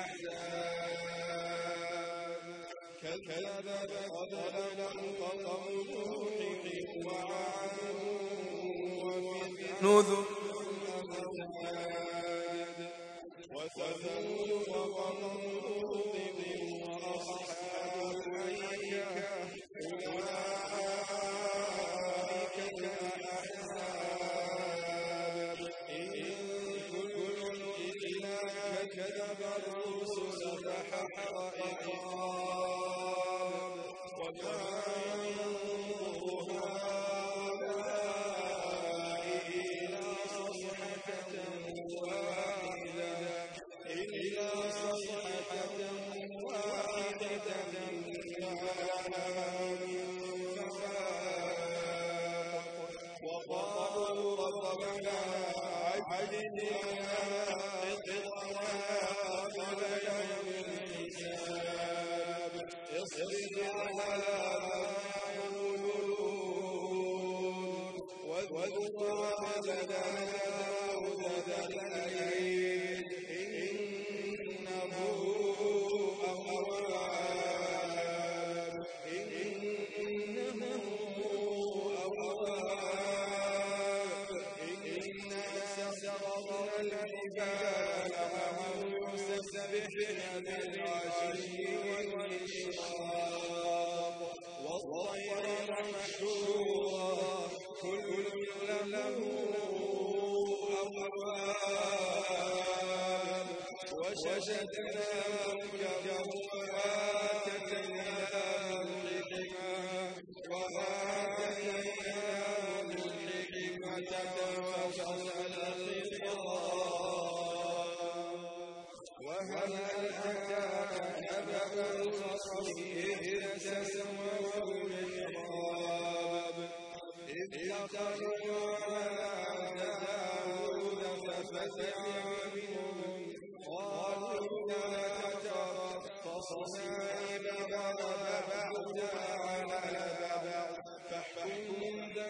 الأحزاب كذب قبلهم قوم نوح وعاد وثمود وقوم أَدْنَاهُ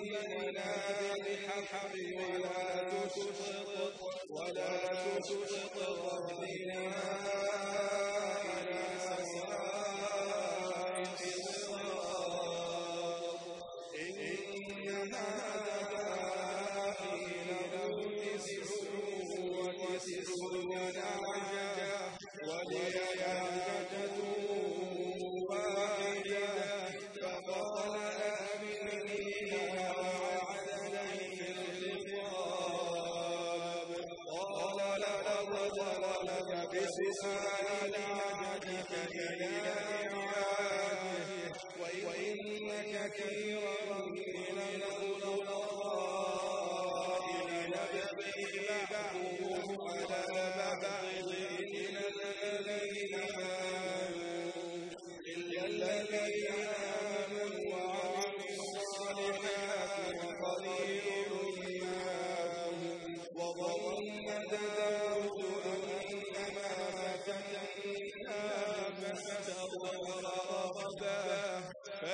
إلينا بالحق ولا تشطط ولا تشطط واهدنا ولقد ظلمك بسؤال عجلك إلى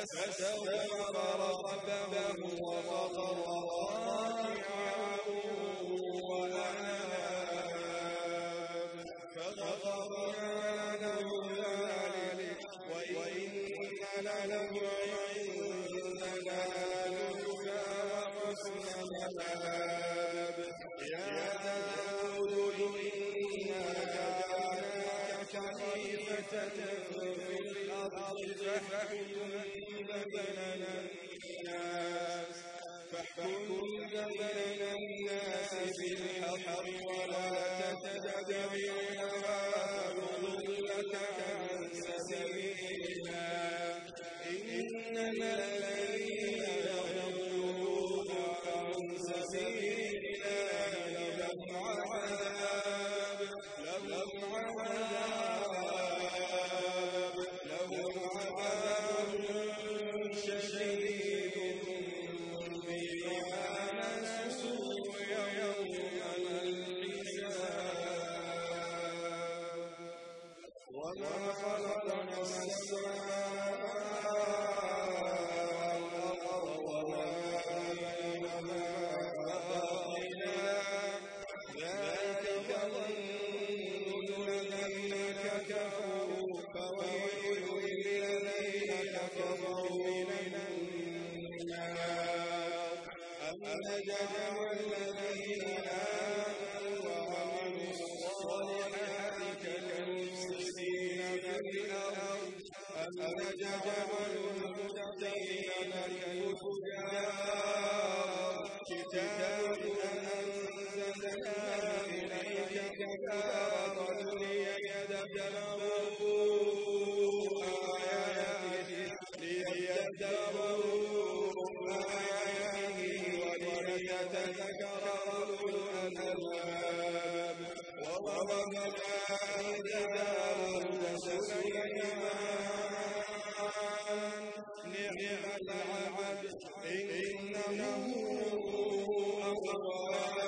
فسوف يرى ربه وغفر مستقيما بين الناس الحر ولا تتبع Allah. Amen.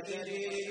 الْمُعْتَدِينَ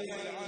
خير العالمين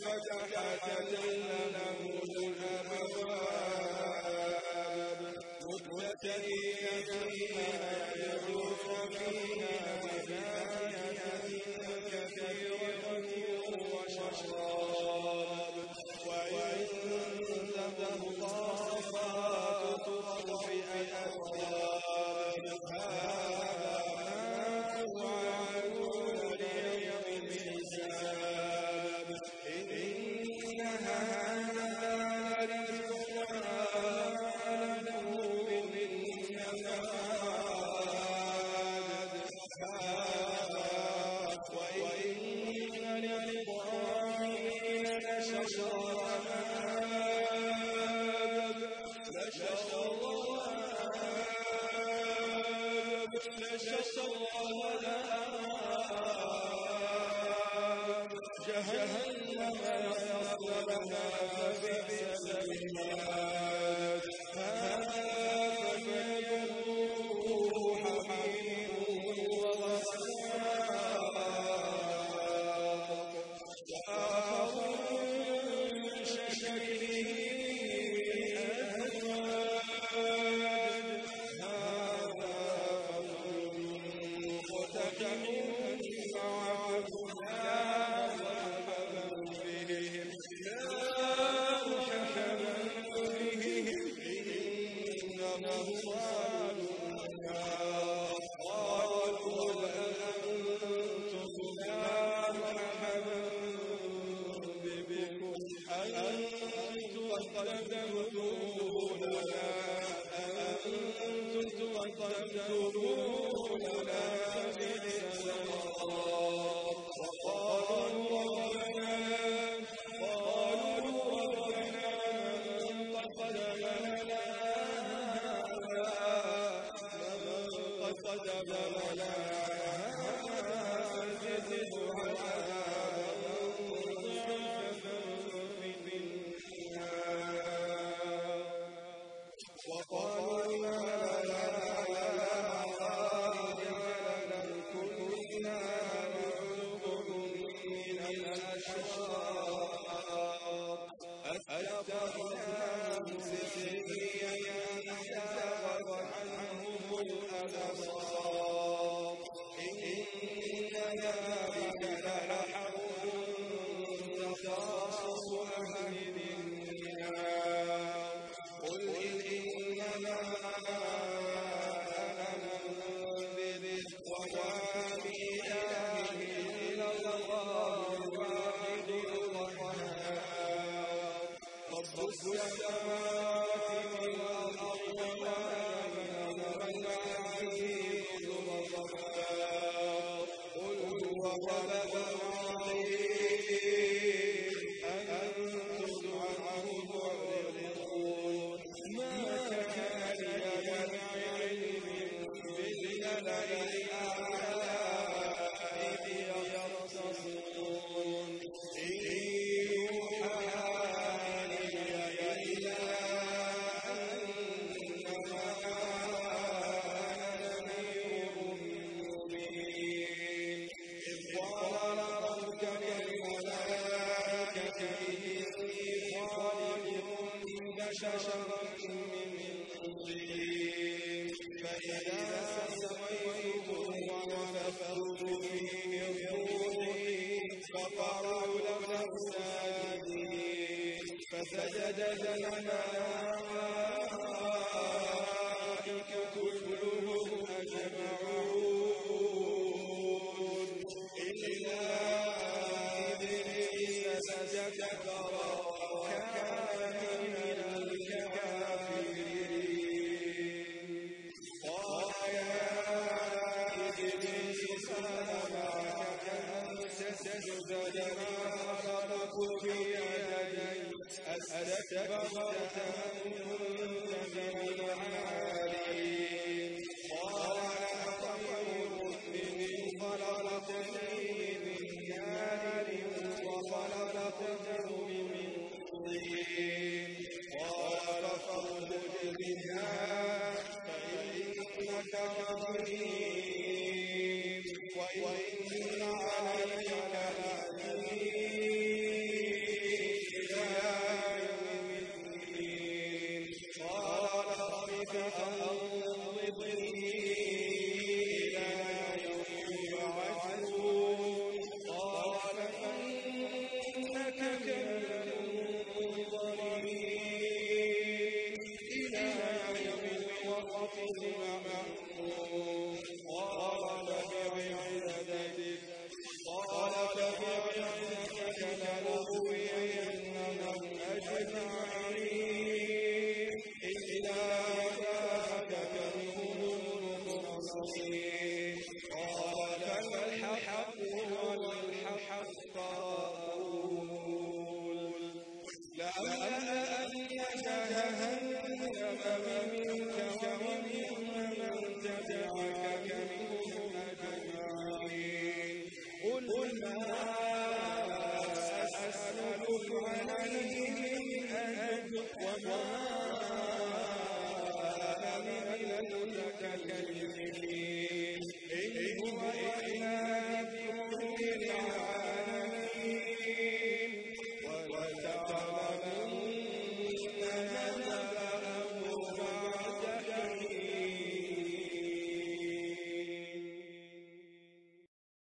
فتحت لهم الأبواب متكئين